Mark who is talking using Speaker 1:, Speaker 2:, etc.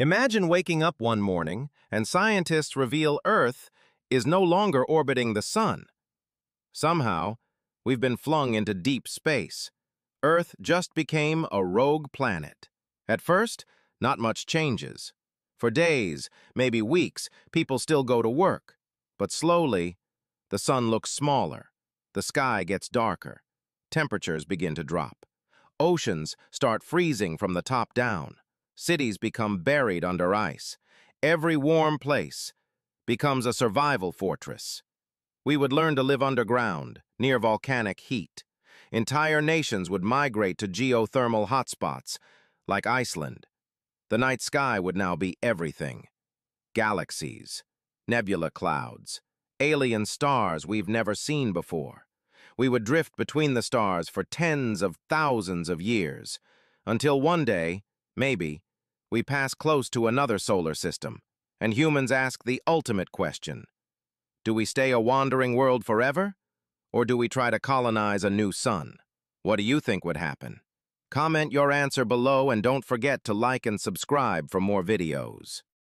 Speaker 1: Imagine waking up one morning and scientists reveal Earth is no longer orbiting the sun. Somehow, we've been flung into deep space. Earth just became a rogue planet. At first, not much changes. For days, maybe weeks, people still go to work. But slowly, the sun looks smaller, the sky gets darker, temperatures begin to drop. Oceans start freezing from the top down. Cities become buried under ice. Every warm place becomes a survival fortress. We would learn to live underground, near volcanic heat. Entire nations would migrate to geothermal hotspots, like Iceland. The night sky would now be everything. Galaxies, nebula clouds, alien stars we've never seen before. We would drift between the stars for tens of thousands of years, until one day, maybe, we pass close to another solar system, and humans ask the ultimate question. Do we stay a wandering world forever, or do we try to colonize a new sun? What do you think would happen? Comment your answer below and don't forget to like and subscribe for more videos.